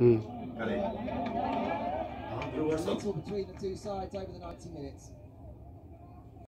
Mm. Got it. Between the two sides over the 90 minutes.